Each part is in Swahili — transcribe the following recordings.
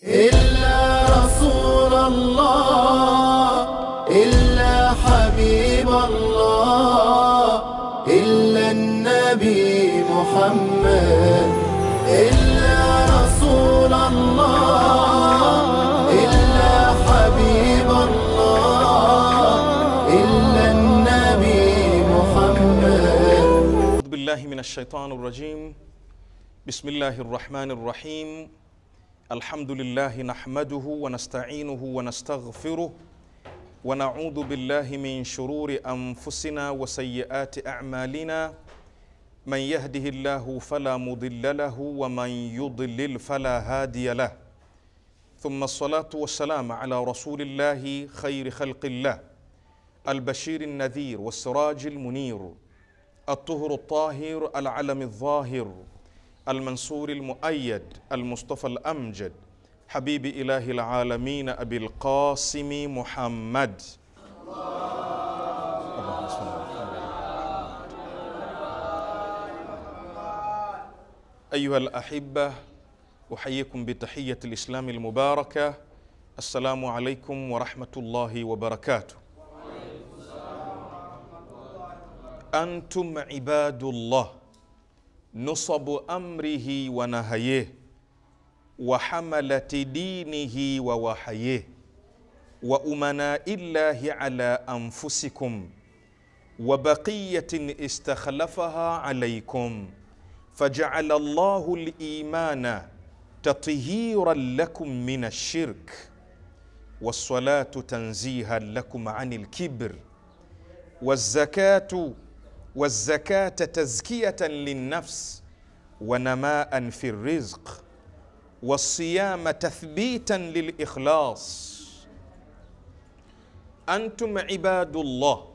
إلا رسول الله إلا حبيب الله إلا النبي محمد إلا رسول الله إلا حبيب الله إلا النبي محمد. بالله من الشيطان الرجيم. بسم الله الرحمن الرحيم. الحمد لله نحمده ونستعينه ونستغفره ونعوذ بالله من شرور أنفسنا وسيئات أعمالنا. من يهده الله فلا مضل له ومن يضلل فلا هادي له. ثم الصلاة والسلام على رسول الله خير خلق الله. البشير النذير والسراج المنير. الطهر الطاهر العلم الظاهر. المنصور المؤيد المصطفى الأمجد حبيب إله العالمين أبي القاسم محمد. أيها الأحبة أحييكم بتحية الإسلام المباركة. السلام عليكم ورحمة الله وبركاته. أنتم عباد الله. نصب أمره ونهيه وحملة دينه ووحيه وأمناء الله على أنفسكم وبقية استخلفها عليكم فجعل الله الإيمان تطهيرا لكم من الشرك والصلاة تنزيها لكم عن الكبر والزكاة والزكاة تزكية للنفس ونماء في الرزق والصيام تثبيتا للإخلاص. أنتم عباد الله.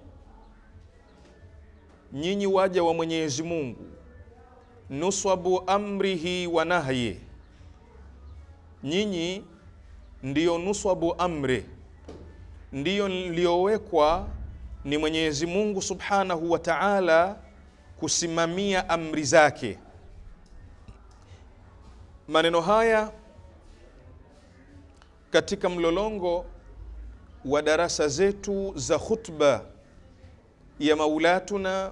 نيني واجا ومن يزمون نصب أمره ونهيه. نيني ndiyo nuswabu amri ndiyo liyowekwa ni Mwenyezi Mungu Subhanahu wa Ta'ala kusimamia amri zake. Maneno haya katika mlolongo wa darasa zetu za khutba ya maulatuna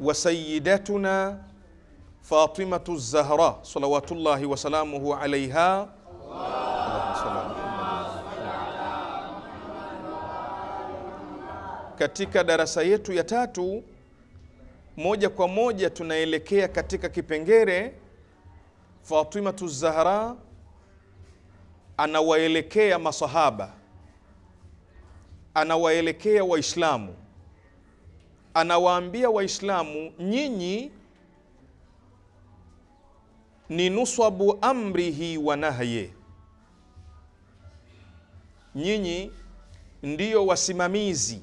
wa sayyidatuna Fatimatu Zahra salawatullahi wasalamuhu alaiha salli ala Muhammad. Katika darasa yetu ya tatu, moja kwa moja tunaelekea katika kipengere Fatimatu Zahra anawaelekea masahaba, anawaelekea Waislamu, anawaambia Waislamu, nyinyi ni nuswabu amrihi wa nahye, nyinyi ndiyo wasimamizi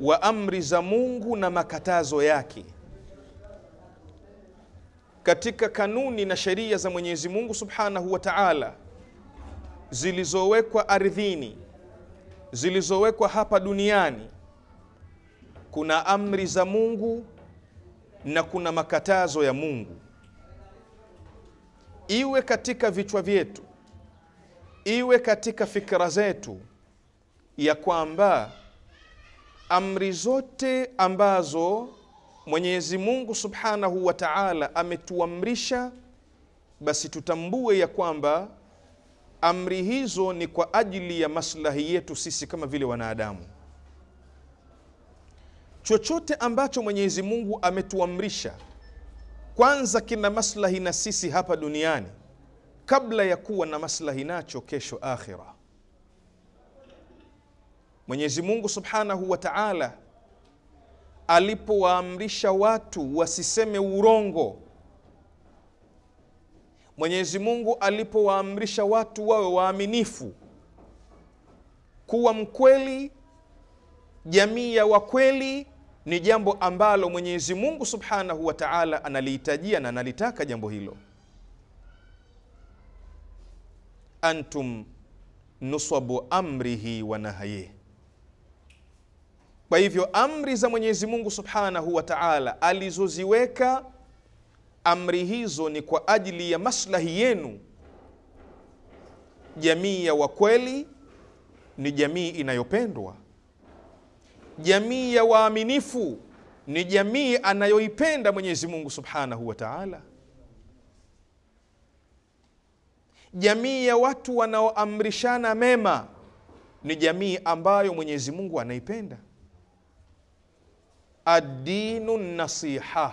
wa amri za Mungu na makatazo yake katika kanuni na sheria za Mwenyezi Mungu Subhanahu wa Ta'ala zilizowekwa ardhini, zilizowekwa hapa duniani. Kuna amri za Mungu na kuna makatazo ya Mungu, iwe katika vichwa vyetu, iwe katika fikra zetu, ya kwamba amri zote ambazo Mwenyezi Mungu Subhanahu wa Ta'ala ametuamrisha, basi tutambue ya kwamba amri hizo ni kwa ajili ya maslahi yetu sisi kama vile wanadamu. Chochote ambacho Mwenyezi Mungu ametuamrisha, kwanza kina maslahi na sisi hapa duniani kabla ya kuwa na maslahi nacho kesho akhira. Mwenyezi Mungu Subhanahu wa Ta'ala alipowaamrisha watu wasiseme urongo, Mwenyezi Mungu alipowaamrisha watu wawe waaminifu, kuwa mkweli, jamii ya wakweli, ni jambo ambalo Mwenyezi Mungu Subhanahu wa Ta'ala analihitajia na analitaka jambo hilo. Antum nuswabu amrihi wa nahyihi Kwa hivyo amri za Mwenyezi Mungu Subhanahu wa Ta'ala alizoziweka, amri hizo ni kwa ajili ya maslahi yenu jamii ya wakweli ni jamii inayopendwa. Jamii ya waaminifu ni jamii anayoipenda Mwenyezi Mungu Subhanahu wa Ta'ala. Jamii ya watu wanaoamrishana mema ni jamii ambayo Mwenyezi Mungu anaipenda. Ad-dinu nasiha,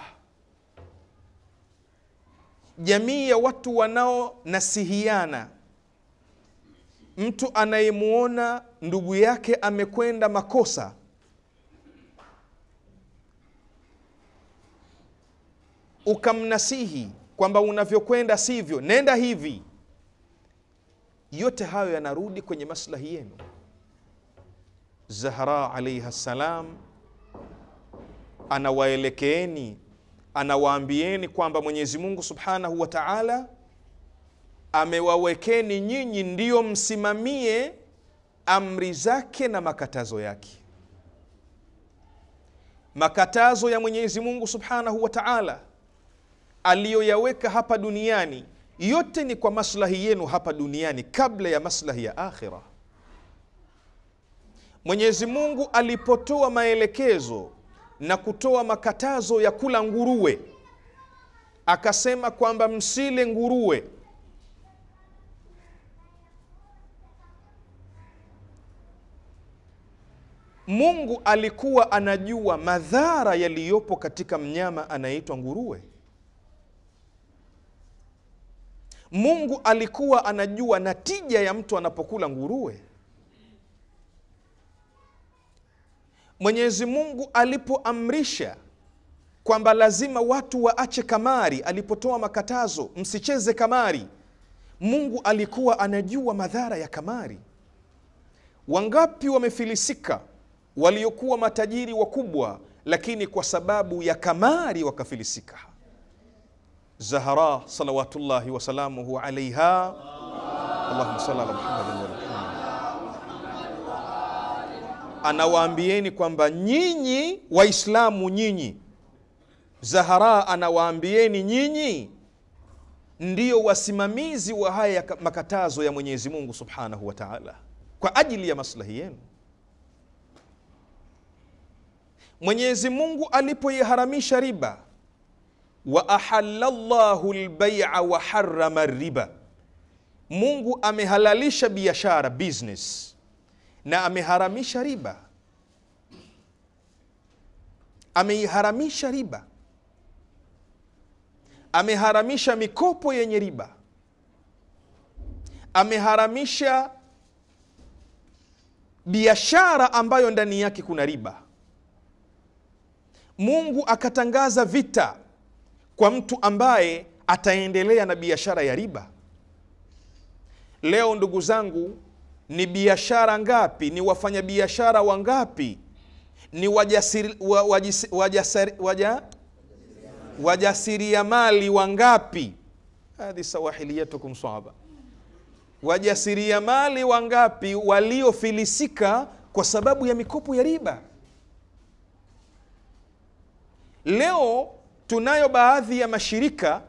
jamii ya watu wanaonasihiana. Mtu anayemwona ndugu yake amekwenda makosa ukamnasihi kwamba unavyokwenda sivyo, nenda hivi, yote hayo yanarudi kwenye maslahi yenu. Zahra alaihi salam anawaelekeeni, anawaambieni kwamba Mwenyezi Mungu subhanahu wa taala amewawekeni nyinyi ndiyo msimamie amri zake na makatazo yake. Makatazo ya Mwenyezi Mungu subhanahu wa taala aliyoyaweka hapa duniani yote ni kwa maslahi yenu hapa duniani kabla ya maslahi ya akhira. Mwenyezi Mungu alipotoa maelekezo na kutoa makatazo ya kula nguruwe, akasema kwamba msile nguruwe. Mungu alikuwa anajua madhara yaliyopo katika mnyama anaitwa nguruwe. Mungu alikuwa anajua natija ya mtu anapokula nguruwe. Mwenyezi Mungu alipoamrisha kwamba lazima watu waache kamari, alipotoa makatazo msicheze kamari, Mungu alikuwa anajua madhara ya kamari. Wangapi wamefilisika waliokuwa matajiri wakubwa, lakini kwa sababu ya kamari wakafilisika. Zahara salawatullahi wasalamuhu alaiha, Allahumma salli ala Muhammadin anawaambieni kwamba nyinyi Waislamu, nyinyi Zahara anawaambieni nyinyi ndiyo wasimamizi wa haya makatazo ya Mwenyezi Mungu subhanahu wa taala kwa ajili ya maslahi yenu. Mwenyezi Mungu alipoiharamisha riba, wa ahalla llahu lbaia wa harama riba, Mungu amehalalisha biashara business na ameharamisha riba, ameiharamisha riba, ameharamisha mikopo yenye riba, ameharamisha biashara ambayo ndani yake kuna riba. Mungu akatangaza vita kwa mtu ambaye ataendelea na biashara ya riba. Leo ndugu zangu, ni biashara ngapi? Ni wafanyabiashara wangapi? Ni wajasiri, wajasiri, wajasiri, waja, wajasiriamali wangapi? hadhi sawahiliyatukum saba. Wajasiriamali wangapi waliofilisika kwa sababu ya mikopo ya riba? Leo tunayo baadhi ya mashirika,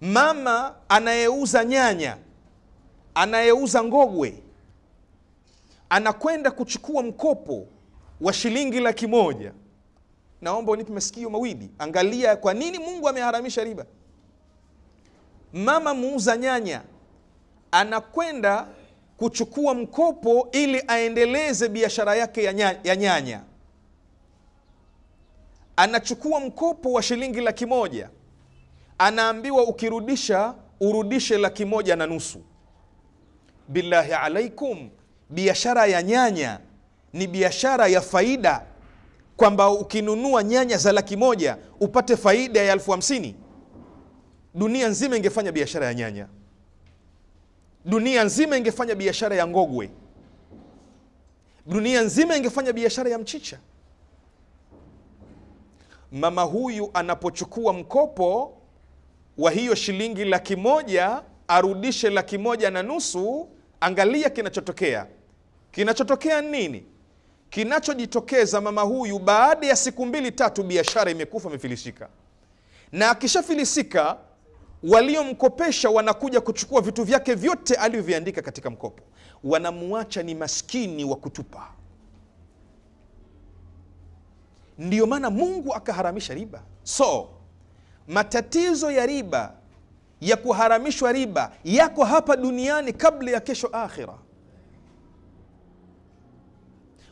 mama anayeuza nyanya anayeuza ngogwe anakwenda kuchukua mkopo wa shilingi laki moja. Naomba unipe masikio mawili, angalia kwa nini Mungu ameharamisha riba. Mama muuza nyanya anakwenda kuchukua mkopo ili aendeleze biashara yake ya nyanya. Anachukua mkopo wa shilingi laki moja, anaambiwa ukirudisha urudishe laki moja na nusu. Billahi alaikum, biashara ya nyanya ni biashara ya faida, kwamba ukinunua nyanya za laki moja upate faida ya elfu hamsini. Dunia nzima ingefanya biashara ya nyanya, dunia nzima ingefanya biashara ya ngogwe, dunia nzima ingefanya biashara ya mchicha. Mama huyu anapochukua mkopo wa hiyo shilingi laki moja arudishe laki moja na nusu. Angalia kinachotokea. Kinachotokea nini? Kinachojitokeza, mama huyu baada ya siku mbili tatu, biashara imekufa, imefilisika. Na akishafilisika, waliomkopesha wanakuja kuchukua vitu vyake vyote alivyoviandika katika mkopo, wanamuacha ni maskini wa kutupa. Ndiyo maana Mungu akaharamisha riba. So matatizo ya riba ya kuharamishwa riba yako hapa duniani kabla ya kesho akhira.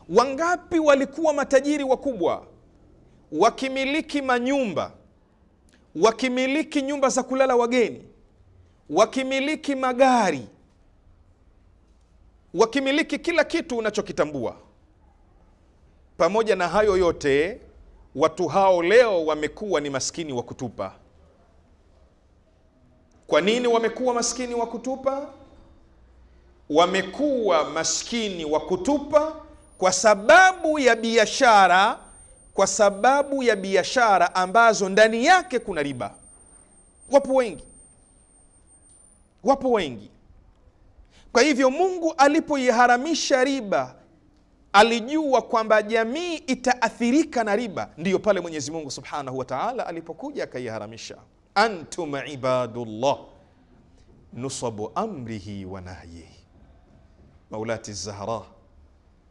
Wangapi walikuwa matajiri wakubwa wakimiliki manyumba, wakimiliki nyumba za kulala wageni, wakimiliki magari, wakimiliki kila kitu unachokitambua. Pamoja na hayo yote, watu hao leo wamekuwa ni maskini wa kutupa. Kwa nini wamekuwa maskini wa kutupa? Wamekuwa maskini wa kutupa kwa sababu ya biashara, kwa sababu ya biashara ambazo ndani yake kuna riba. Wapo wengi, wapo wengi. Kwa hivyo Mungu alipoiharamisha riba alijua kwamba jamii itaathirika na riba. Ndiyo pale Mwenyezi Mungu subhanahu wa taala alipokuja akaiharamisha, antum ibadullah nusabu amrihi wa nahyihi. Maulati Zahra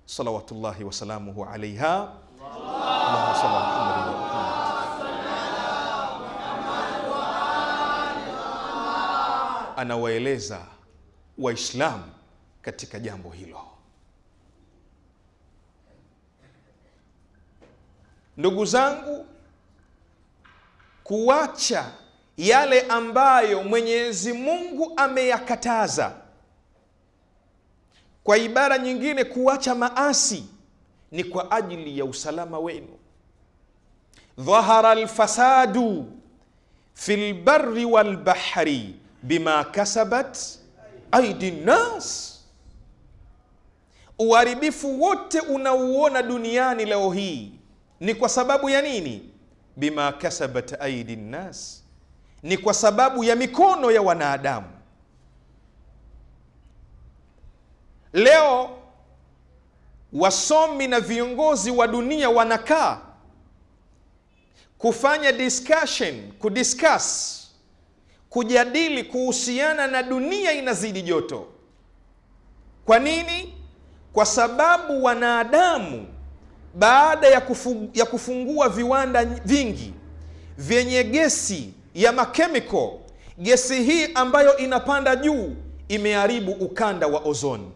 salawatullahi wasalamuhu alaiha. Allahumma. Anawaeleza Waislamu katika jambo hilo. Ndugu zangu, kuacha yale ambayo Mwenyezi Mungu ameyakataza, kwa ibara nyingine, kuacha maasi ni kwa ajili ya usalama wenu. Dhahara alfasadu fi lbari walbahri bima kasabat aidi nnas, uharibifu wote unauona duniani leo hii ni kwa sababu ya nini? Bima kasabat aidi nnas, ni kwa sababu ya mikono ya wanadamu. Leo wasomi na viongozi wa dunia wanakaa kufanya discussion, kudiscuss, kujadili kuhusiana na dunia inazidi joto. Kwa nini? Kwa sababu wanadamu baada ya, kufu, ya kufungua viwanda vingi vyenye gesi ya makemiko, gesi hii ambayo inapanda juu imeharibu ukanda wa ozoni.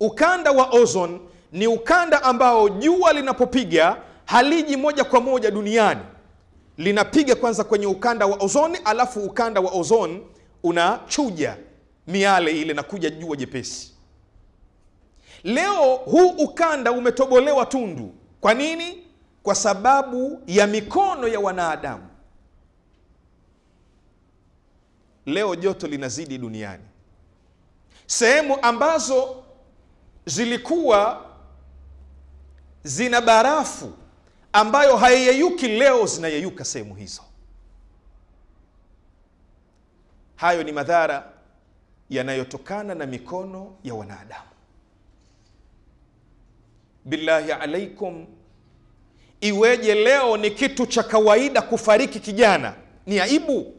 Ukanda wa ozon ni ukanda ambao jua linapopiga haliji moja kwa moja duniani, linapiga kwanza kwenye ukanda wa ozoni, alafu ukanda wa ozon unachuja miale ile na kuja jua jepesi. Leo huu ukanda umetobolewa tundu. Kwa nini? Kwa sababu ya mikono ya wanadamu. Leo joto linazidi duniani. Sehemu ambazo zilikuwa zina barafu ambayo haiyeyuki, leo zinayeyuka sehemu hizo. Hayo ni madhara yanayotokana na mikono ya wanadamu. Billahi alaikum, iweje leo ni kitu cha kawaida kufariki kijana? Ni aibu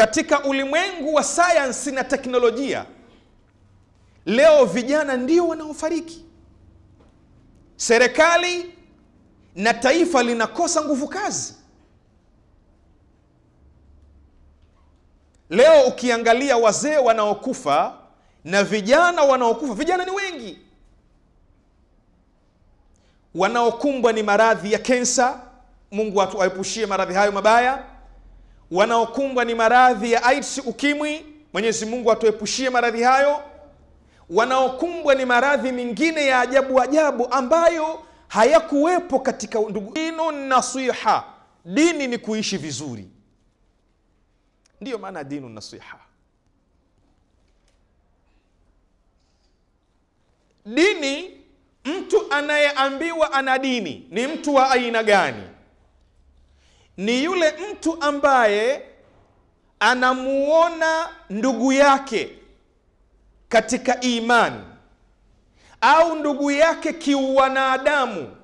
katika ulimwengu wa sayansi na teknolojia. Leo vijana ndio wanaofariki. Serikali na taifa linakosa nguvu kazi. Leo ukiangalia wazee wanaokufa na vijana wanaokufa, vijana ni wengi, wanaokumbwa ni maradhi ya kensa, Mungu atuepushie maradhi hayo mabaya. Wanaokumbwa ni maradhi ya AIDS, ukimwi, Mwenyezi Mungu atuepushie maradhi hayo. Wanaokumbwa ni maradhi mengine ya ajabu ajabu ambayo hayakuwepo katika ndugu. Dinu nasiha, dini ni kuishi vizuri, ndiyo maana dinu nasiha Dini, mtu anayeambiwa ana dini ni mtu wa aina gani? Ni yule mtu ambaye anamuona ndugu yake katika imani au ndugu yake kiuwanadamu.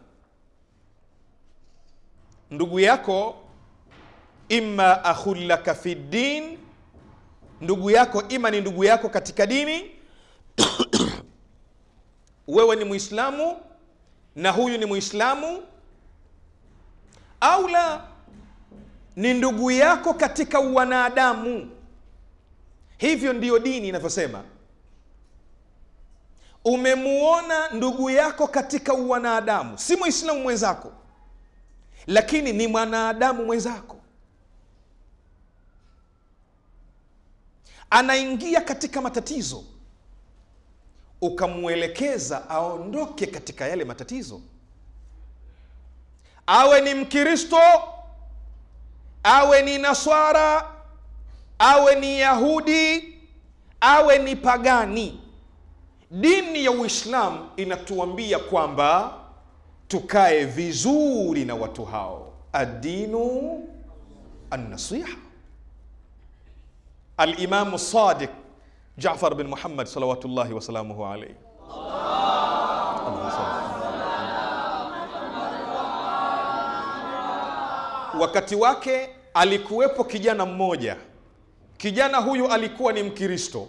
Ndugu yako imma akhullaka fi din, ndugu yako ima ni ndugu yako katika dini. Wewe ni Muislamu na huyu ni Muislamu, au la ni ndugu yako katika wanadamu. Hivyo ndiyo dini inavyosema. Umemuona ndugu yako katika wanadamu, si mwislamu mwenzako, lakini ni mwanadamu mwenzako, anaingia katika matatizo ukamwelekeza aondoke katika yale matatizo, awe ni Mkristo, awe ni Naswara, awe ni Yahudi, awe ni pagani. Dini ya Uislamu inatuambia kwamba tukae vizuri na watu hao. Adinu annasiha. Alimamu Sadiq Jafar bin Muhammad salawatullahi wasalamuhu alaihi wakati wake alikuwepo kijana mmoja. Kijana huyu alikuwa ni Mkristo,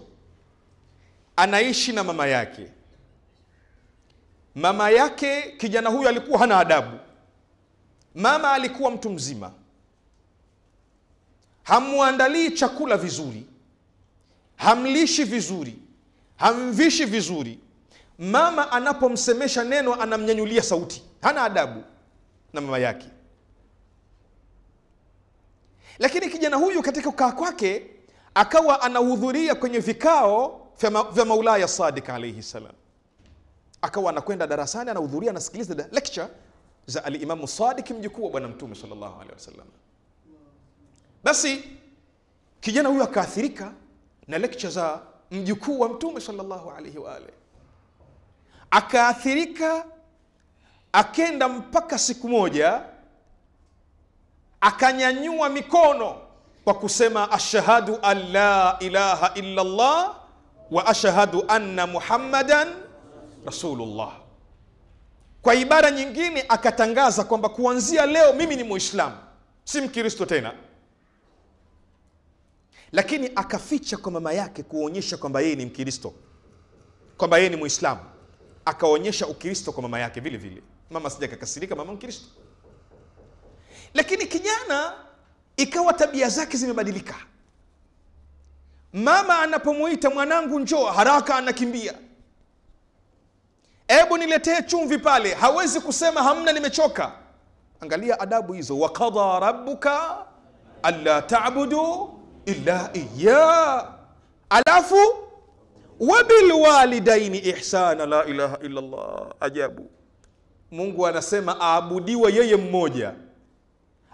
anaishi na mama yake. Mama yake, kijana huyu alikuwa hana adabu. Mama alikuwa mtu mzima, hamwandalii chakula vizuri hamlishi vizuri, hamvishi vizuri. Mama anapomsemesha neno anamnyanyulia sauti, hana adabu na mama yake. Lakini kijana huyu katika kukaa kwake akawa anahudhuria kwenye vikao vya Maulaya Sadiq alaihi salam, akawa anakwenda darasani, anahudhuria, anasikiliza lecture za Alimamu Sadiq, mjukuu wa Bwana Mtume sallallahu alaihi wasallam. Basi kijana huyu akaathirika na lecture za mjukuu wa mtume sallallahu alaihi wa alihi, akaathirika, akenda mpaka siku moja akanyanyua mikono kwa kusema ashhadu an la ilaha illa Allah wa ashhadu anna muhammadan rasulullah. Kwa ibara nyingine akatangaza kwamba kuanzia leo mimi ni Muislamu, si Mkristo tena lakini akaficha kwa mama yake kuonyesha kwamba yeye ni Mkristo, kwamba yeye ni Muislamu. Akaonyesha Ukristo kwa mama yake vile vile. Mama sija kakasirika, mama Mkristo. Lakini kijana ikawa tabia zake zimebadilika. Mama anapomuita mwanangu, njoo, haraka anakimbia. Ebu niletee chumvi pale, hawezi kusema hamna, nimechoka. Angalia adabu hizo, wakadha rabuka alla ta'budu illa iya, alafu wabilwalidaini ihsana. La ilaha illallah, Ajabu, Mungu anasema aabudiwe yeye mmoja,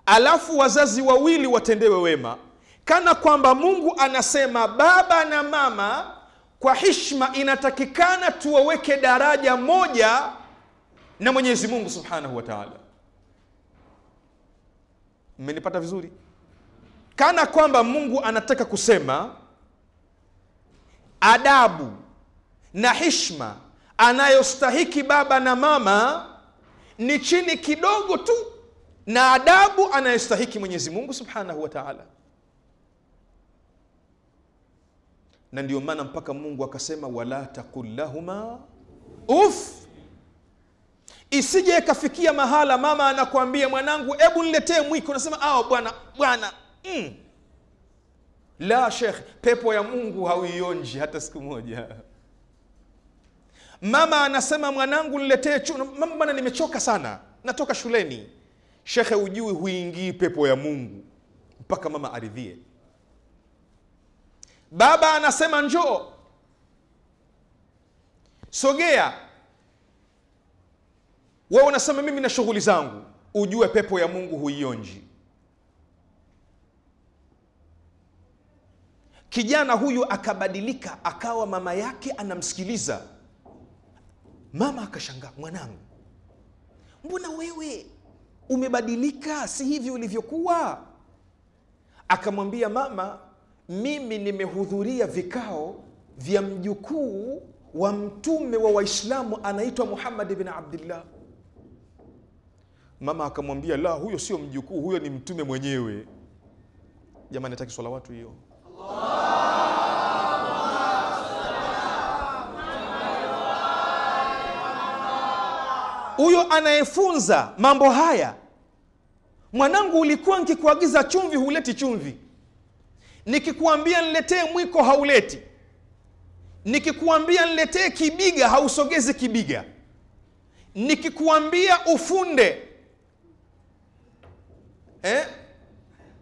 alafu wazazi wawili watendewe wema, kana kwamba Mungu anasema baba na mama kwa hishma inatakikana tuwaweke daraja moja na Mwenyezi Mungu subhanahu wa taala. Mmenipata vizuri? kana kwamba Mungu anataka kusema adabu na hishma anayostahiki baba na mama ni chini kidogo tu na adabu anayestahiki Mwenyezi Mungu Subhanahu wa Ta'ala. Na ndio maana mpaka Mungu akasema wala taqul lahuma uff, isije ikafikia mahala mama anakuambia mwanangu, ebu niletee mwiko, nasema awa bwana bwana Mm. La shekh, pepo ya Mungu hauionji hata siku moja. Mama anasema mwanangu, niletee chuno. Mama, bwana, nimechoka sana, natoka shuleni. Shekhe, ujui huingii pepo ya Mungu mpaka mama aridhie. Baba anasema njoo, sogea. Wewe unasema mimi na shughuli zangu, ujue pepo ya Mungu huionji. Kijana huyu akabadilika, akawa mama yake anamsikiliza. Mama akashangaa, mwanangu, mbona wewe umebadilika, si hivi ulivyokuwa? Akamwambia, mama, mimi nimehudhuria vikao vya mjukuu wa mtume wa Waislamu anaitwa Muhammad bin Abdillah. Mama akamwambia, la, huyo sio mjukuu, huyo ni mtume mwenyewe. jamani hataki swala watu hiyo huyo anayefunza mambo haya mwanangu ulikuwa nkikuagiza chumvi huleti chumvi. Nikikuambia niletee mwiko hauleti. Nikikuambia niletee kibiga hausogezi kibiga. Nikikuambia ufunde eh?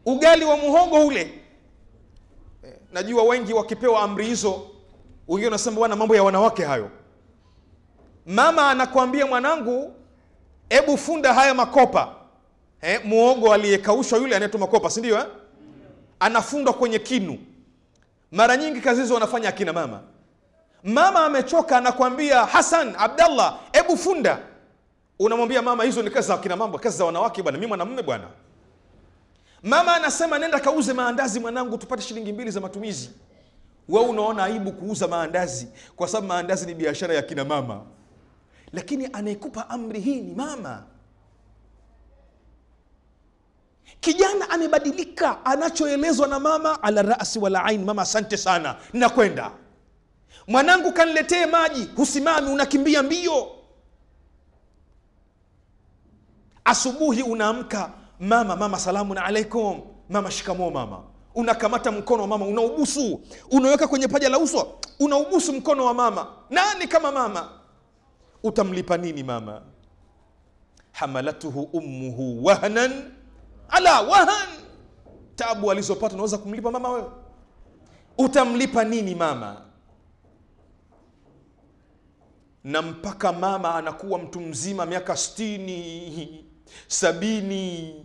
ugali wa muhogo ule. Eh, najua wengi wakipewa amri hizo wengine wanasema bwana mambo ya wanawake hayo mama anakuambia mwanangu hebu funda haya makopa. Eh, muogo aliyekaushwa yule anaitwa makopa si ndio eh? anafundwa kwenye kinu. Mara nyingi kazi hizo wanafanya akina mama. Mama amechoka anakwambia hasan abdallah hebu funda. Unamwambia mama hizo ni kazi za akina mama kazi za wanawake bwana mi mwanamume bwana. Mama anasema nenda kauze maandazi mwanangu tupate shilingi mbili za matumizi. Wewe unaona aibu kuuza maandazi kwa sababu maandazi ni biashara ya kina mama lakini anayekupa amri hii ni mama. Kijana amebadilika anachoelezwa na mama ala rasi wala ain. Mama asante sana nakwenda mwanangu kaniletee maji. Husimami unakimbia mbio. Asubuhi unaamka mama mama salamun alaikum mama shikamoo mama. Unakamata mkono wa mama unaubusu. Unaweka kwenye paja la uso unaubusu mkono wa mama. Nani kama mama utamlipa nini mama? Hamalatuhu ummuhu wahnan ala wahan tabu alizopata unaweza kumlipa mama wewe? Utamlipa nini mama? Na mpaka mama anakuwa mtu mzima miaka stini sabini.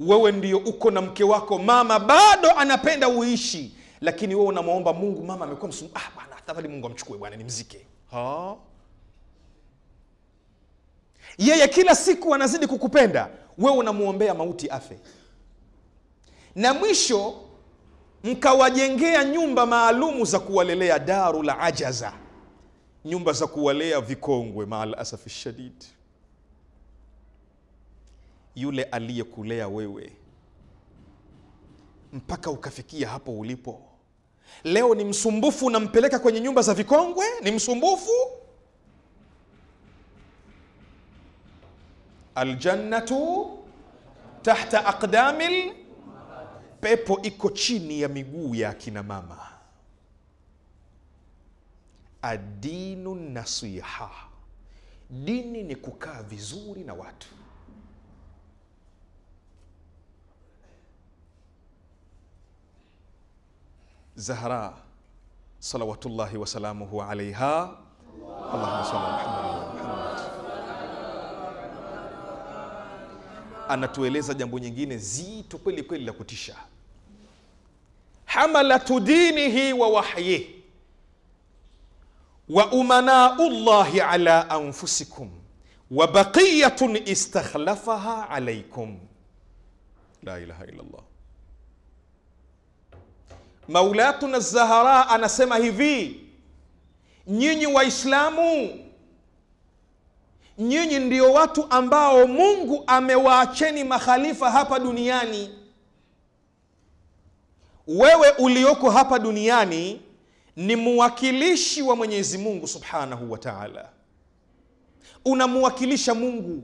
Wewe ndio uko na mke wako mama bado anapenda uishi. Lakini wewe unamwomba mungu mama amekuwa msum ah, bwana tafadhali mungu amchukue bwana nimzike. Ha? Yeye kila siku anazidi kukupenda. Wewe unamwombea mauti afe. Na mwisho mkawajengea nyumba maalumu za kuwalelea daru la ajaza. Nyumba za kuwalea vikongwe maal asafi shadid. Yule aliyekulea wewe mpaka ukafikia hapo ulipo. Leo ni msumbufu unampeleka kwenye nyumba za vikongwe? Ni msumbufu aljannatu tahta aqdamil pepo iko chini ya miguu ya akina mama adinu nasiha dini ni kukaa vizuri na watu zahra salawatullahi wasalamuhu alaiha allahuma sali ala muhammad anatueleza jambo nyingine zito kweli kweli la kutisha. Hamalatu dinihi wa wahyih wa umanau llahi ala anfusikum wa baqiyatun istakhlafaha alaikum la ilaha illa llah maulatuna zahara anasema hivi nyinyi waislamu nyinyi ndio watu ambao mungu amewaacheni makhalifa hapa duniani. Wewe ulioko hapa duniani ni mwakilishi wa mwenyezi mungu subhanahu wa taala. Unamwakilisha mungu.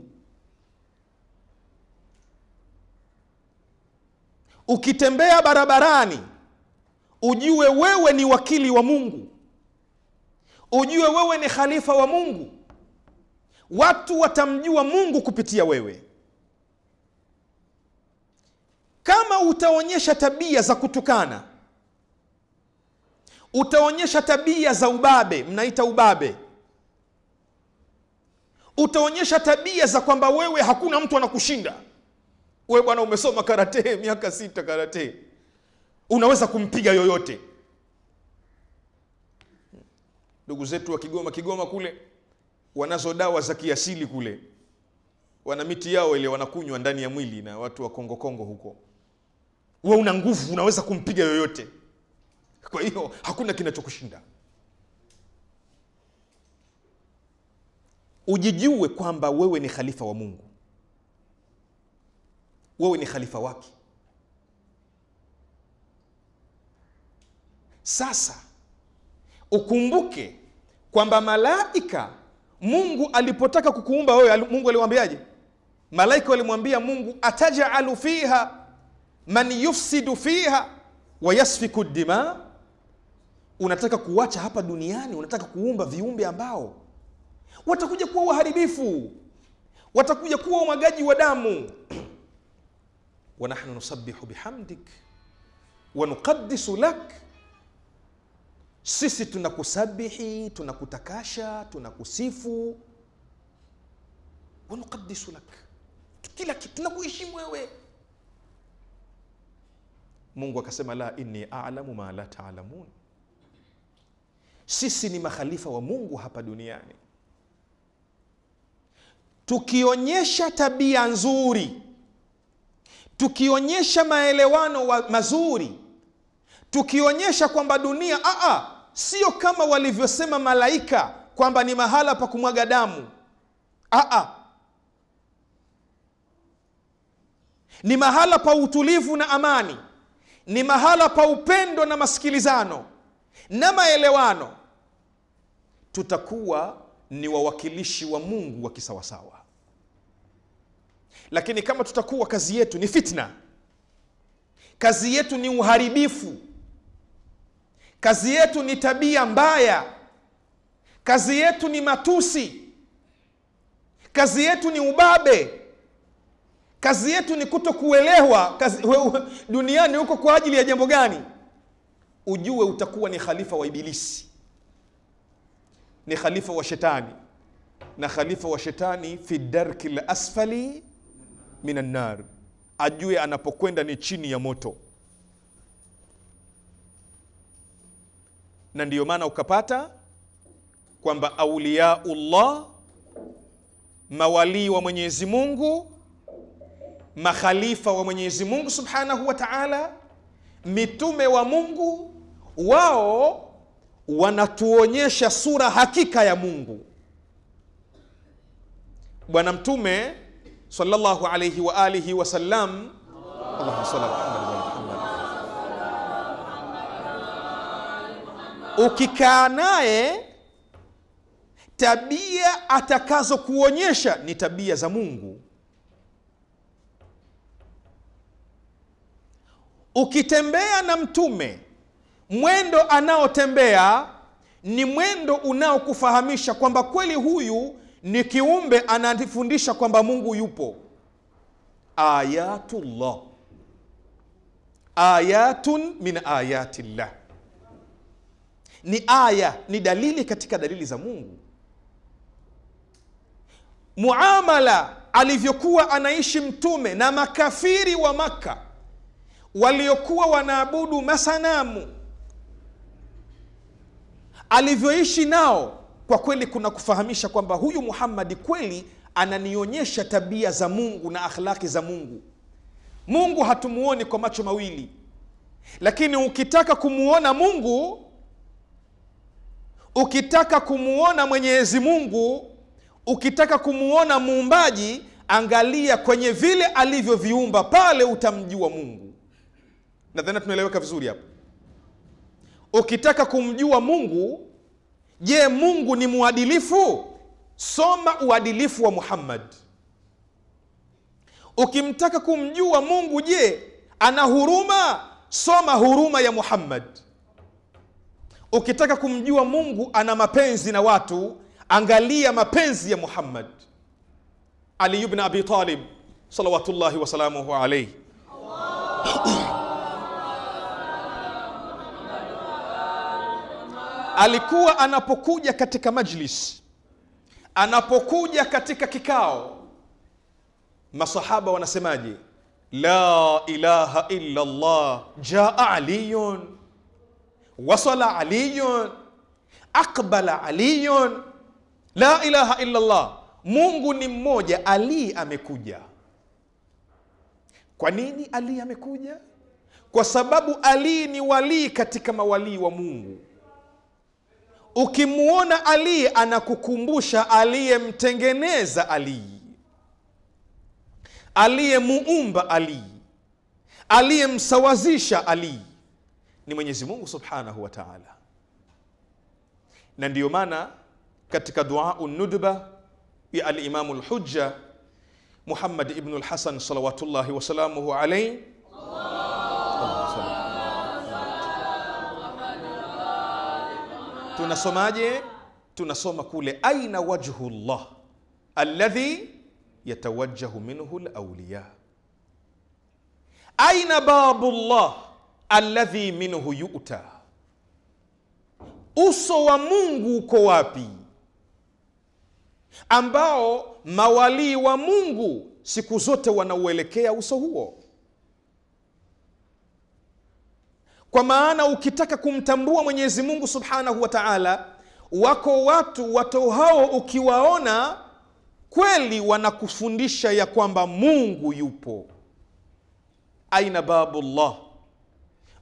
Ukitembea barabarani ujue wewe ni wakili wa mungu. Ujue wewe ni khalifa wa mungu watu watamjua mungu kupitia wewe. Kama utaonyesha tabia za kutukana utaonyesha tabia za ubabe mnaita ubabe. Utaonyesha tabia za kwamba wewe hakuna mtu anakushinda. Wewe bwana umesoma karatee miaka sita karatee unaweza kumpiga yoyote. Ndugu zetu wa kigoma kigoma kule wanazo dawa za kiasili kule. Wana miti yao ile wanakunywa ndani ya mwili na watu wa kongo kongo huko. Wewe una nguvu unaweza kumpiga yoyote. Kwa hiyo hakuna kinachokushinda. Ujijue kwamba wewe ni khalifa wa mungu. Wewe ni khalifa wake. Sasa ukumbuke kwamba malaika, Mungu alipotaka kukuumba wewe, Mungu alimwambiaje? Malaika walimwambia Mungu, atajalu fiha man yufsidu fiha wa yasfiku dima, unataka kuwacha hapa duniani, unataka kuumba viumbe ambao watakuja kuwa waharibifu, watakuja kuwa umwagaji wa damu. wa nahnu nusabbihu bihamdik wa nuqaddisu lak, sisi tunakusabihi, tunakutakasha, tunakusifu. wanukadisu lak, kila kitu tunakuheshimu wewe. Mungu akasema la inni a'lamu ma la ta'lamun, sisi ni makhalifa wa Mungu hapa duniani tukionyesha tabia nzuri, tukionyesha maelewano wa mazuri, tukionyesha kwamba dunia aa, sio kama walivyosema malaika kwamba ni mahala pa kumwaga damu. Aa, ni mahala pa utulivu na amani, ni mahala pa upendo na masikilizano na maelewano. Tutakuwa ni wawakilishi wa Mungu wa kisawasawa. Lakini kama tutakuwa kazi yetu ni fitna, kazi yetu ni uharibifu, kazi yetu ni tabia mbaya, kazi yetu ni matusi, kazi yetu ni ubabe, kazi yetu ni kuto kuelewa kazi, duniani huko kwa ajili ya jambo gani, ujue utakuwa ni khalifa wa Ibilisi. Ni khalifa wa shetani. Na khalifa wa shetani fi darki lasfali min annar, ajue anapokwenda ni chini ya moto. Na ndiyo maana ukapata kwamba auliyaullah, mawalii wa Mwenyezi Mungu, makhalifa wa Mwenyezi Mungu subhanahu wa taala, mitume wa Mungu, wao wanatuonyesha sura hakika ya Mungu. Bwana Mtume sallallahu alayhi wa alihi wasallam, Allahumma salli ukikaa naye tabia atakazokuonyesha ni tabia za Mungu. Ukitembea na Mtume mwendo anaotembea ni mwendo unaokufahamisha kwamba kweli huyu ni kiumbe anafundisha kwamba Mungu yupo. Ayatullah, ayatun min ayatillah, ni aya, ni dalili katika dalili za Mungu. Muamala alivyokuwa anaishi Mtume na makafiri wa Makka waliokuwa wanaabudu masanamu alivyoishi nao kwa kweli kuna kufahamisha kwamba huyu Muhammadi kweli ananionyesha tabia za Mungu na akhlaki za Mungu. Mungu hatumuoni kwa macho mawili, lakini ukitaka kumuona Mungu, ukitaka kumuona Mwenyezi Mungu, ukitaka kumuona muumbaji, angalia kwenye vile alivyoviumba, pale utamjua Mungu. Nadhani tunaeleweka vizuri hapo. Ukitaka kumjua Mungu, je, Mungu ni mwadilifu? Soma uadilifu wa Muhammad. Ukimtaka kumjua Mungu, je, ana huruma? Soma huruma ya Muhammad. Ukitaka kumjua Mungu ana mapenzi na watu, angalia mapenzi ya Muhammad. Ali ibn Abi Talib salawatullahi wasalamuhu alaihi alikuwa anapokuja katika majlis, anapokuja katika kikao, masahaba wanasemaje? La ilaha illa llah jaa aliyun wasala aliyun أقبل aliyun. La ilaha illa Allah, Mungu ni mmoja, Ali amekuja. Kwa nini Ali amekuja? Kwa sababu Ali ni walii katika mawalii wa Mungu. Ukimwona Ali anakukumbusha aliyemtengeneza Ali, aliyemuumba Ali, aliyemsawazisha Ali. Ni Mwenyezi Mungu subhanahu wa taala, na ndiyo maana katika duau nudba ya Alimamu Lhujja Muhammad ibnu Lhasan salawatullahi wasalamuhu alaihi tunasomaje? Tunasoma kule aina wajhu llah alladhi yatawajjahu minhu lawliya, aina babu llah alladhi minhu yuta, uso wa Mungu uko wapi, ambao mawalii wa Mungu siku zote wanauelekea uso huo. Kwa maana ukitaka kumtambua Mwenyezi Mungu subhanahu wa taala, wako watu watu hao ukiwaona kweli wanakufundisha ya kwamba Mungu yupo. Aina babullah,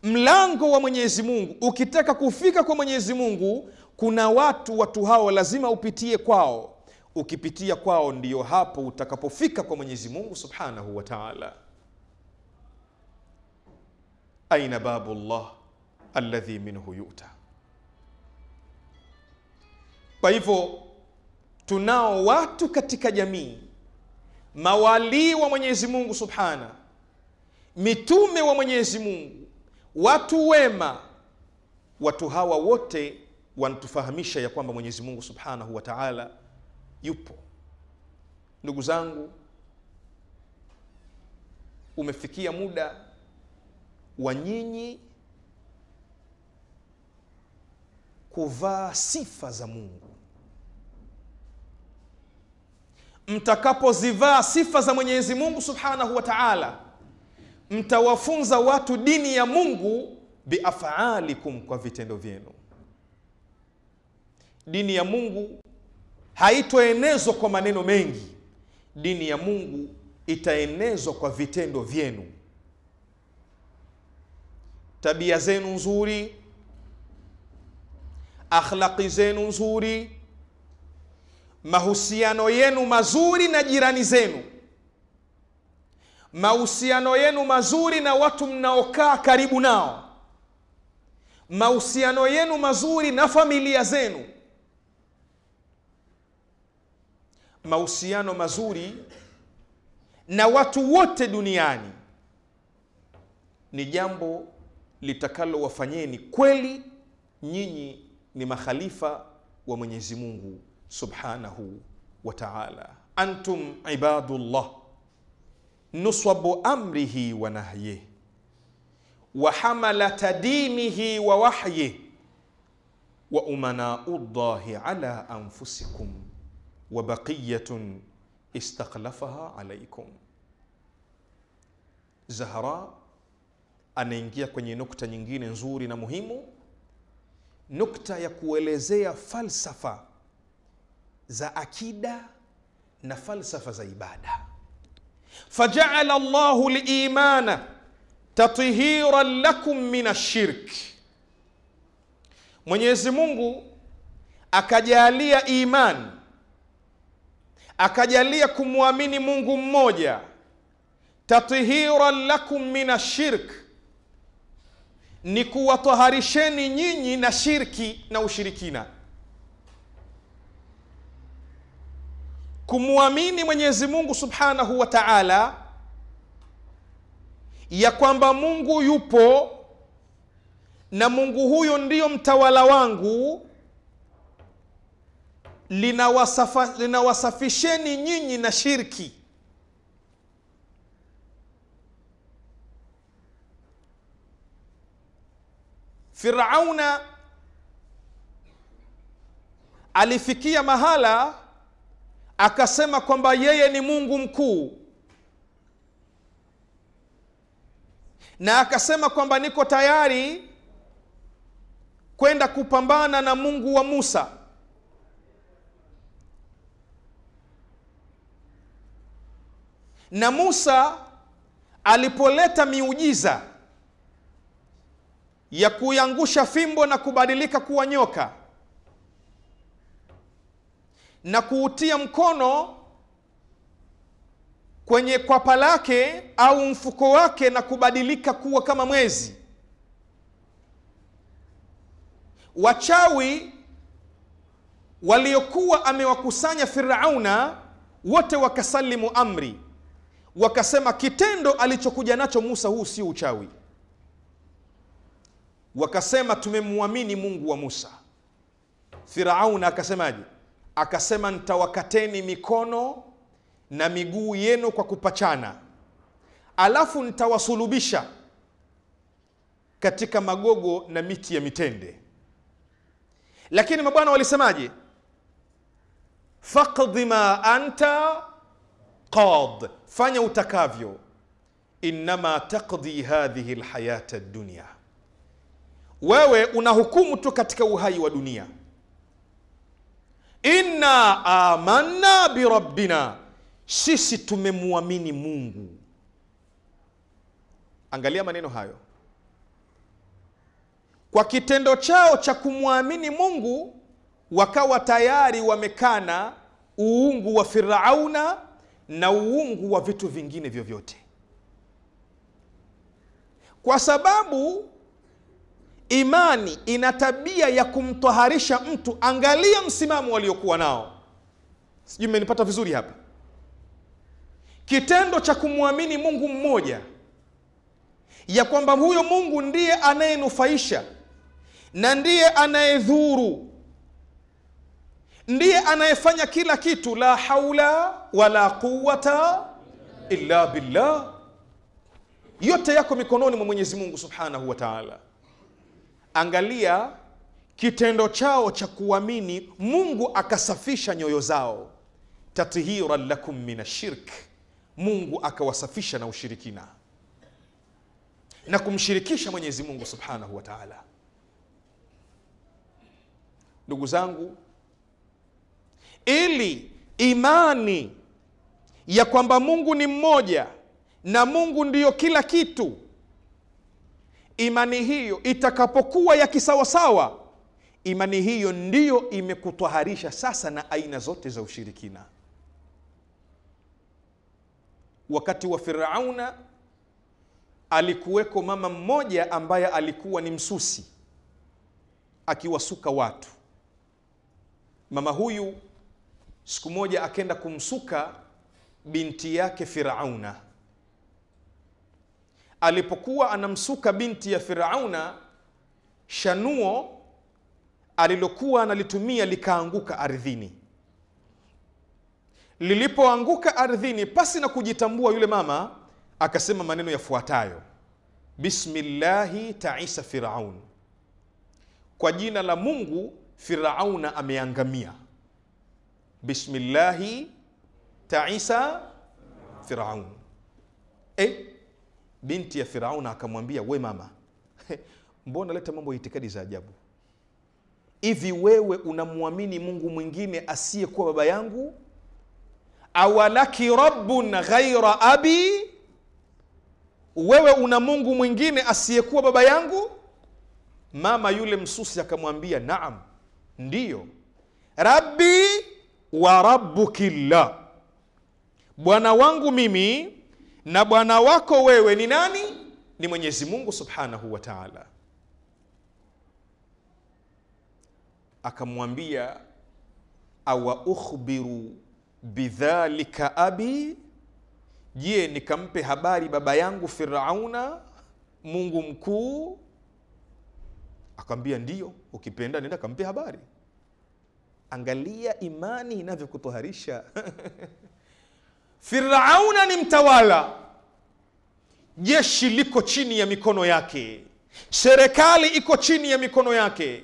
mlango wa Mwenyezi Mungu. Ukitaka kufika kwa Mwenyezi Mungu, kuna watu watu hao lazima upitie kwao. Ukipitia kwao, ndiyo hapo utakapofika kwa Mwenyezi Mungu subhanahu wa taala. Aina babu llah aladhi minhu yuta. Kwa hivyo tunao watu katika jamii, mawalii wa Mwenyezi Mungu subhana, mitume wa Mwenyezi Mungu, watu wema. Watu hawa wote wanatufahamisha ya kwamba Mwenyezi Mungu subhanahu wa taala yupo. Ndugu zangu, umefikia muda wa nyinyi kuvaa sifa za Mungu. Mtakapozivaa sifa za Mwenyezi Mungu subhanahu wa taala, mtawafunza watu dini ya Mungu biafalikum, kwa vitendo vyenu. Dini ya Mungu haitoenezwa kwa maneno mengi. Dini ya Mungu itaenezwa kwa vitendo vyenu, tabia zenu nzuri, akhlaqi zenu nzuri, mahusiano yenu mazuri na jirani zenu, mahusiano yenu mazuri na watu mnaokaa karibu nao, mahusiano yenu mazuri na familia zenu, mahusiano mazuri na watu wote duniani ni jambo litakalowafanyeni kweli nyinyi ni makhalifa wa Mwenyezi Mungu subhanahu wa ta'ala. Antum ibadullah nuswabu amrihi wa nahyih wa hamalata dinihi wa wahyih wa umanau llahi ala anfusikum wa baqiyatun istakhlafaha alaikum. Zahra anaingia kwenye nukta nyingine nzuri na muhimu, nukta ya kuelezea falsafa za akida na falsafa za ibada. Fajaala llahu limana tathiran lakum min ashirk, Mwenyezi Mungu akajalia imani, akajalia kumwamini Mungu mmoja, tathiran lakum min ashirk ni kuwataharisheni nyinyi na shirki na ushirikina. Kumwamini Mwenyezi Mungu subhanahu wa taala ya kwamba Mungu yupo na Mungu huyo ndiyo mtawala wangu, linawasafisheni nyinyi na shirki. Firauna alifikia mahala akasema kwamba yeye ni Mungu mkuu, na akasema kwamba niko tayari kwenda kupambana na Mungu wa Musa. Na Musa alipoleta miujiza ya kuiangusha fimbo na kubadilika kuwa nyoka na kuutia mkono kwenye kwapa lake au mfuko wake na kubadilika kuwa kama mwezi, wachawi waliokuwa amewakusanya Firauna wote wakasalimu amri, wakasema kitendo alichokuja nacho Musa huu sio uchawi. Wakasema tumemwamini Mungu wa Musa. Firauna akasemaje? Akasema nitawakateni mikono na miguu yenu kwa kupachana, alafu nitawasulubisha katika magogo na miti ya mitende. Lakini mabwana walisemaje? faqdi ma anta qad, fanya utakavyo, innama taqdi hadhihi lhayata dunya, wewe unahukumu tu katika uhai wa dunia. Inna amanna birabbina, sisi tumemwamini Mungu. Angalia maneno hayo. Kwa kitendo chao cha kumwamini Mungu wakawa tayari wamekana uungu wa Firauna na uungu wa vitu vingine vyovyote, kwa sababu imani ina tabia ya kumtaharisha mtu. Angalia msimamo waliokuwa nao, sijui mmenipata vizuri hapa. Kitendo cha kumwamini Mungu mmoja, ya kwamba huyo Mungu ndiye anayenufaisha na ndiye anayedhuru, ndiye anayefanya kila kitu. La haula wala quwata illa billah, yote yako mikononi mwa Mwenyezi Mungu subhanahu wa taala. Angalia kitendo chao cha kuamini Mungu, akasafisha nyoyo zao, tathiran lakum min ashirk, Mungu akawasafisha na ushirikina. Na kumshirikisha Mwenyezi Mungu subhanahu wa taala. Ndugu zangu, ili imani ya kwamba Mungu ni mmoja na Mungu ndiyo kila kitu, imani hiyo itakapokuwa ya kisawasawa, imani hiyo ndiyo imekutwaharisha sasa na aina zote za ushirikina. Wakati wa Firauna alikuweko mama mmoja ambaye alikuwa ni msusi akiwasuka watu. Mama huyu siku moja akenda kumsuka binti yake Firauna. Alipokuwa anamsuka binti ya Firauna, shanuo alilokuwa analitumia likaanguka ardhini. Lilipoanguka ardhini, pasi na kujitambua, yule mama akasema maneno yafuatayo: bismillahi taisa firaun, kwa jina la Mungu Firauna ameangamia. Bismillahi taisa firaun. E, binti ya Firauna akamwambia, we mama, mbona leta mambo ya itikadi za ajabu hivi? Wewe unamwamini Mungu mwingine asiyekuwa baba yangu? awalaki rabbun ghaira abi wewe una Mungu mwingine asiyekuwa baba yangu? Mama yule msusi akamwambia, naam, ndiyo. Rabbi wa rabbukillah, bwana wangu mimi na bwana wako wewe ni nani? Ni Mwenyezi Mungu subhanahu wa taala. Akamwambia, awa ukhbiru bidhalika abi Je, nikampe habari baba yangu Firauna, Mungu mkuu? Akamwambia ndiyo, ukipenda nenda kampe habari. Angalia imani inavyokutoharisha. Firauna ni mtawala, jeshi liko chini ya mikono yake, serikali iko chini ya mikono yake.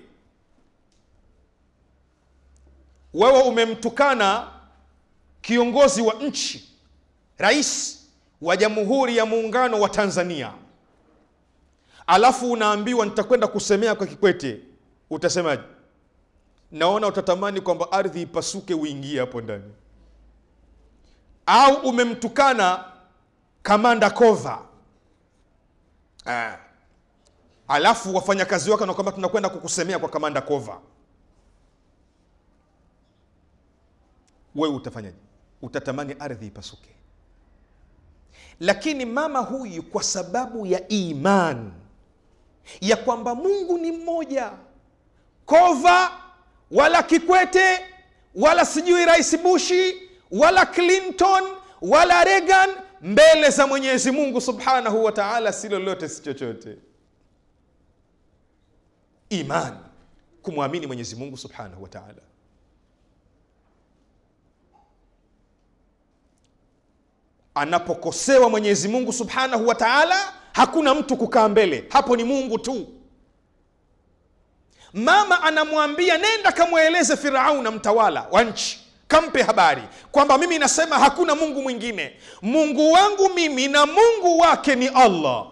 Wewe umemtukana kiongozi wa nchi Rais wa Jamhuri ya Muungano wa Tanzania, alafu unaambiwa nitakwenda kusemea kwa Kikwete, utasemaje? Naona utatamani kwamba ardhi ipasuke uingie hapo ndani. Au umemtukana kamanda Kova, eh, alafu wafanyakazi wake na kwamba tunakwenda kukusemea kwa kamanda Kova, wewe utafanyaje? Utatamani ardhi ipasuke. Lakini mama huyu kwa sababu ya imani ya kwamba Mungu ni mmoja, kova wala kikwete wala sijui rais bushi wala clinton wala regan mbele za mwenyezi mungu subhanahu wa taala si lolote si chochote. Iman kumwamini mwenyezi mungu subhanahu wa taala. Anapokosewa mwenyezi mungu subhanahu wa taala hakuna mtu kukaa mbele. Hapo ni mungu tu. Mama anamwambia nenda kamweleze firauna mtawala wa nchi kampe habari kwamba mimi nasema hakuna mungu mwingine. Mungu wangu mimi na mungu wake ni allah.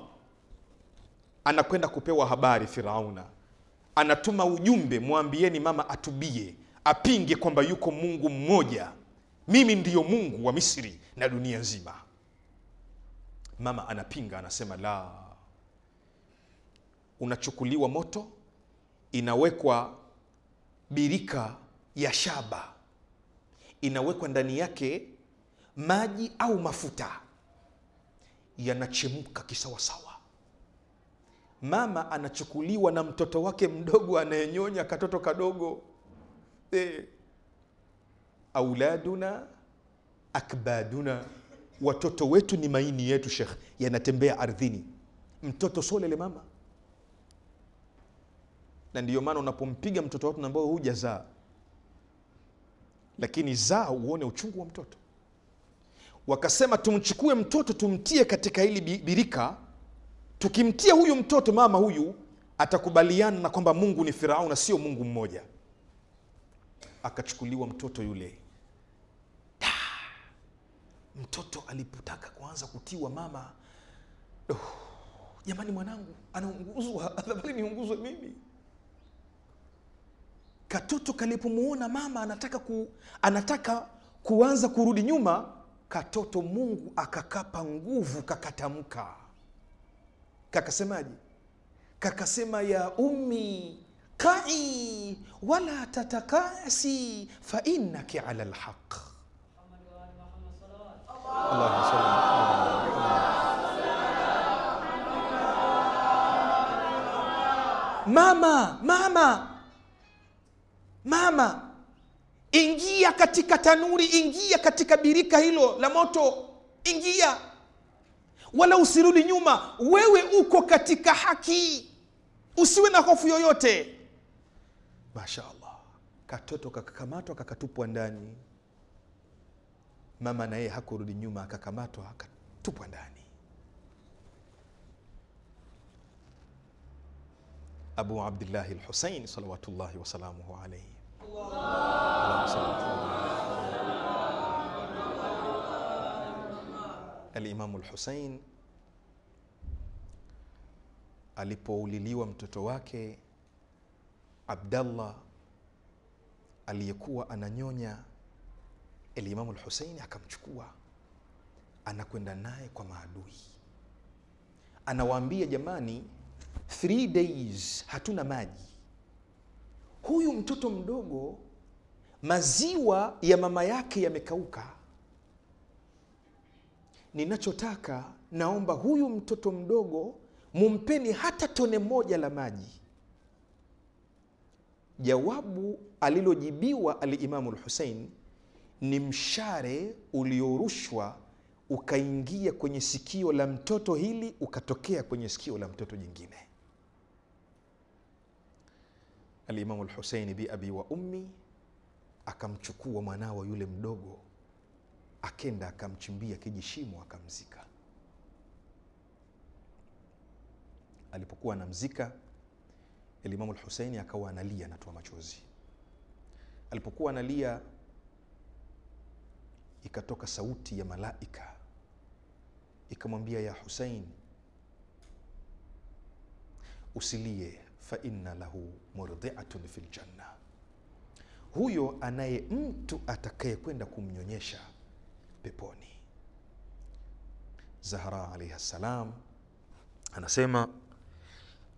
Anakwenda kupewa habari firauna. Anatuma ujumbe mwambieni mama atubie apinge kwamba yuko mungu mmoja. Mimi ndiyo mungu wa misri na dunia nzima. Mama anapinga anasema la unachukuliwa moto inawekwa birika ya shaba inawekwa ndani yake maji au mafuta. Yanachemka kisawasawa. Mama anachukuliwa na mtoto wake mdogo anayenyonya katoto kadogo. E, auladuna akbaduna. Watoto wetu ni maini yetu shekh yanatembea ardhini. Mtoto solele mama. Na ndiyo maana unapompiga mtoto wako ambao hujazaa lakini zaa uone uchungu wa mtoto. Wakasema tumchukue mtoto tumtie katika hili birika. Tukimtia huyu mtoto mama huyu atakubaliana na kwamba mungu ni firauna sio mungu mmoja. Akachukuliwa mtoto yule. Da! mtoto alipotaka kuanza kutiwa mama. Jamani mwanangu anaunguzwa. Afadhali niunguzwe mimi katoto kalipomuona mama anataka ku, anataka kuanza kurudi nyuma katoto mungu akakapa nguvu kakatamka. Kakasemaje? Kakasema ya ummi kai wala tatakasi lhaq Allahumma salli ala Muhammad. mama mama mama ingia katika tanuri ingia katika birika hilo la moto. Ingia. Wala usirudi nyuma. Wewe uko katika haki. Usiwe na hofu yoyote. Mashaallah katoto kakakamatwa kakatupwa ndani. Mama na yeye hakurudi nyuma akakamatwa akatupwa ndani. Abu abdillahi lhusain salawatullahi wasalamuhu alaihi alimamu Lhusein alipouliliwa mtoto wake abdallah aliyekuwa ananyonya alimamu Lhusein akamchukua anakwenda naye kwa maadui. Anawaambia jamani three days hatuna maji huyu mtoto mdogo maziwa ya mama yake yamekauka. Ninachotaka naomba huyu mtoto mdogo mumpeni hata tone moja la maji. Jawabu alilojibiwa alimamu lhusein ni mshare uliorushwa ukaingia kwenye sikio la mtoto hili ukatokea kwenye sikio la mtoto jingine alimamu lhuseini bi abi wa ummi akamchukua mwanawe yule mdogo akenda akamchimbia kijishimo akamzika alipokuwa anamzika Alimamu Lhuseini akawa analia, anatoa machozi. Alipokuwa analia, ikatoka sauti ya malaika ikamwambia, ya Husein, usilie, fa inna lahu murdhiatun fi ljanna, huyo anaye mtu atakayekwenda kumnyonyesha peponi. Zahra alaihi ssalam anasema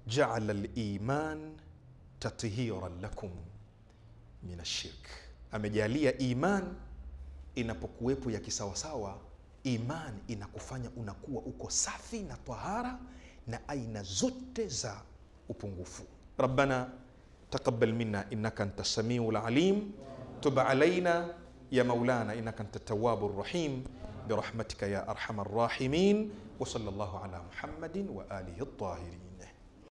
jaala liman tathiran lakum min ashirk, amejalia iman inapokuwepo ya kisawasawa, iman inakufanya unakuwa uko safi na tahara na aina zote za upungufu. Rabbana taqabbal minna innaka anta samiu lalim tub alaina ya maulana innaka anta tawabu rahim برحمتك يا ارحم الراحمين وصلى الله على محمد واله الطاهرين